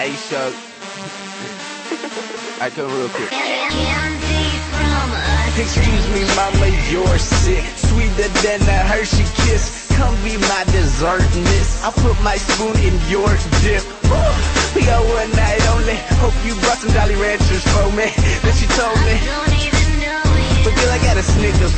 Hey, Chuck. I come real quick. Excuse me, mama, you're sick. Sweeter than a Hershey kiss. Come be my dessert, miss. I put my spoon in your dip. Woo! We got one night only. Hope you brought some Jolly Ranchers for me. Then she told me, but girl, I got a Snickers